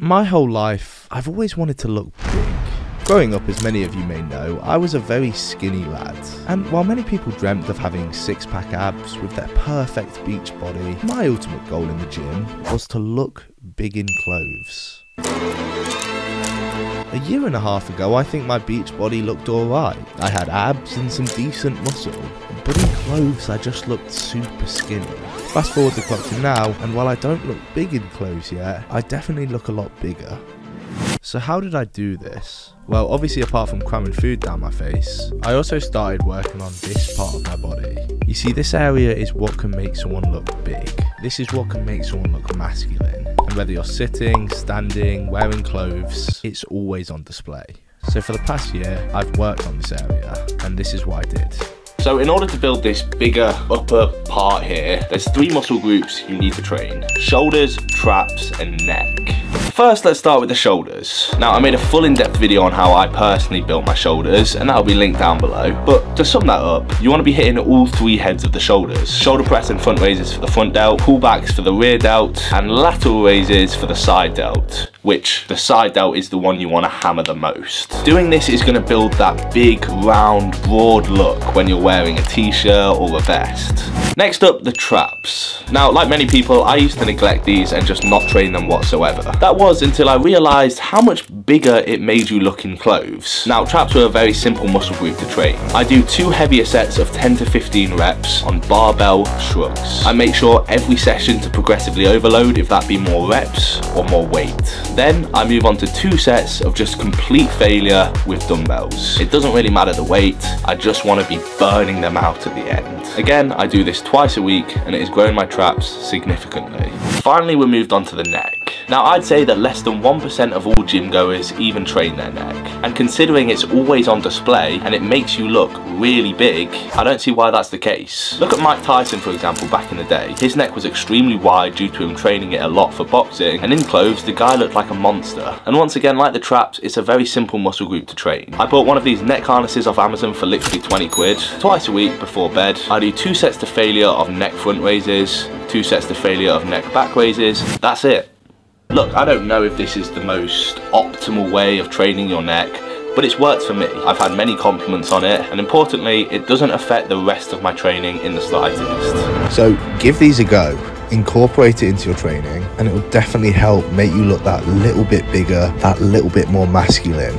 My whole life, I've always wanted to look big. Growing up, as many of you may know, I was a very skinny lad. And while many people dreamt of having six pack abs with their perfect beach body, my ultimate goal in the gym was to look big in clothes. A year and a half ago, I think my beach body looked alright. I had abs and some decent muscle, but in clothes, I just looked super skinny. Fast forward the clock to now, and while I don't look big in clothes yet, I definitely look a lot bigger. So how did I do this? Well, obviously apart from cramming food down my face, I also started working on this part of my body. You see, this area is what can make someone look big. This is what can make someone look masculine. And whether you're sitting, standing, wearing clothes, it's always on display. So for the past year, I've worked on this area, and this is what I did. So in order to build this bigger upper part here, there's three muscle groups you need to train. Shoulders, traps, and neck. First, let's start with the shoulders. Now, I made a full in-depth video on how I personally built my shoulders, and that'll be linked down below. But to sum that up, you want to be hitting all three heads of the shoulders. Shoulder press and front raises for the front delt, pullbacks for the rear delt, and lateral raises for the side delt, which the side delt is the one you want to hammer the most. Doing this is going to build that big, round, broad look when you're wearing a t-shirt or a vest. Next up, the traps. Now, like many people, I used to neglect these and just not train them whatsoever. That was until I realised how much bigger it made you look in clothes. Now, traps are a very simple muscle group to train. I do two heavier sets of 10 to 15 reps on barbell shrugs. I make sure every session to progressively overload if that be more reps or more weight. Then I move on to two sets of just complete failure with dumbbells. It doesn't really matter the weight, I just want to be burning them out at the end. Again, I do this twice a week and it has grown my traps significantly. Finally, we moved on to the neck. Now I'd say that less than 1% of all gym goers even train their neck. And considering it's always on display and it makes you look really big, I don't see why that's the case. Look at Mike Tyson for example back in the day. His neck was extremely wide due to him training it a lot for boxing and in clothes the guy looked like a monster. And once again like the traps it's a very simple muscle group to train. I bought one of these neck harnesses off Amazon for literally 20 quid. Twice a week before bed I do two sets to failure of neck front raises, two sets to failure of neck back raises. That's it. Look, I don't know if this is the most optimal way of training your neck, but it's worked for me. I've had many compliments on it, and importantly, it doesn't affect the rest of my training in the slightest. So give these a go. Incorporate it into your training, and it will definitely help make you look that little bit bigger, that little bit more masculine.